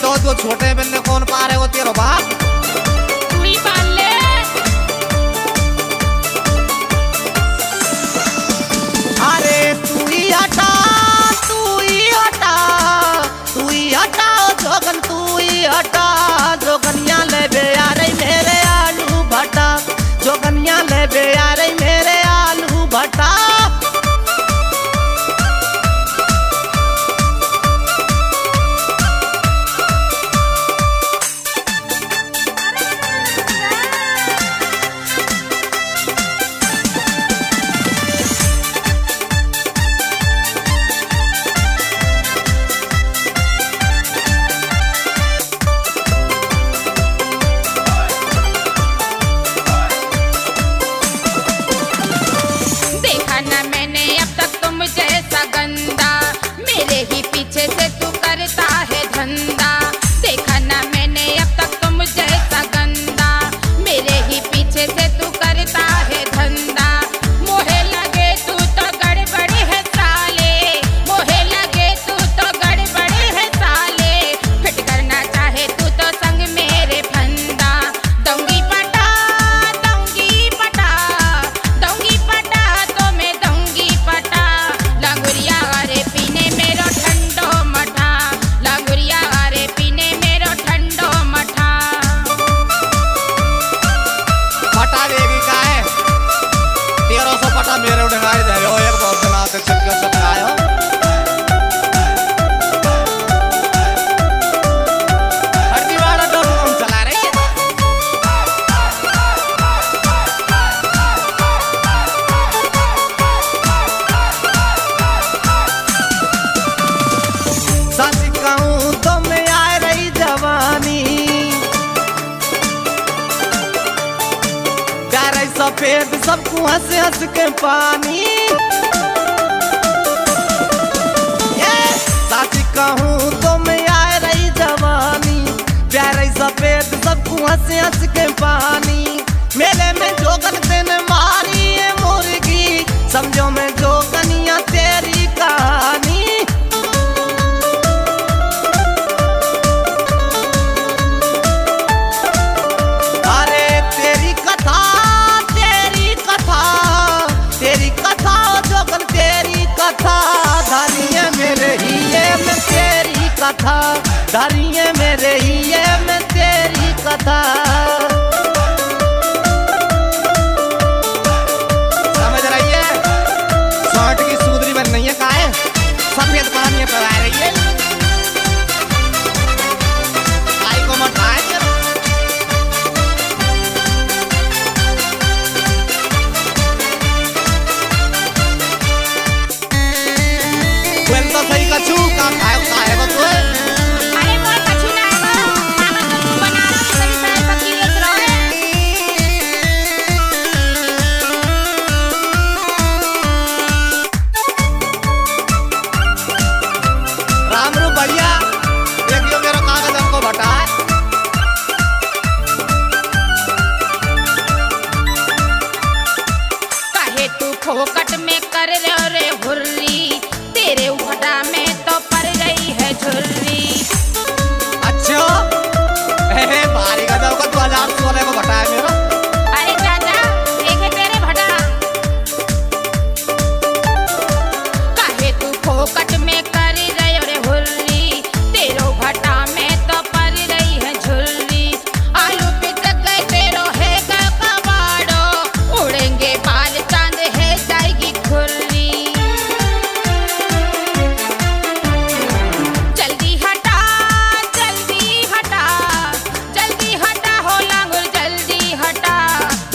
तू छोटे बिल्ले कौन पा रहे हो तेरो बाप? सबको हंस हंस के पानी। साथी कहूँ तो मैं आ रही जवानी। प्यारे सफ़ेद सबको हंस हंस के पानी। कथा। धरिए मेरे ही ये मैं तेरी कथा। समझ रही है? शॉर्ट की सूदरी बन है सफ़ेद पानी पर आ रही है। सही कछू फोकट में कर रहे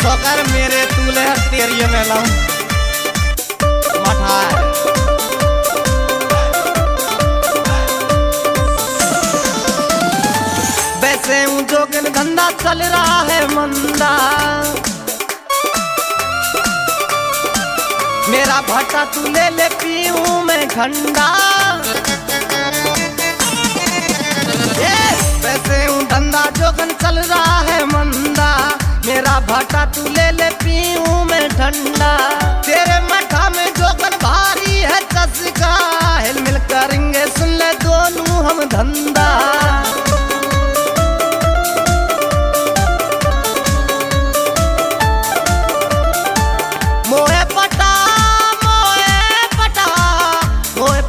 सोकर मेरे तूले तेरिए में लाऊं। मठार। वैसे गंदा धंधा चल रहा है मंदा। मेरा भट्टा तू ले ले पीऊ मैं ठंडा धंधा जोगन चल रहा है मंदा। बंदा। मोए पटा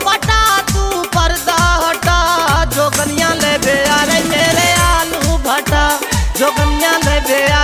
पटा तू पर्दा हटा। जोगनिया ले रे मेरे आलू भटा। जोगनिया ले आ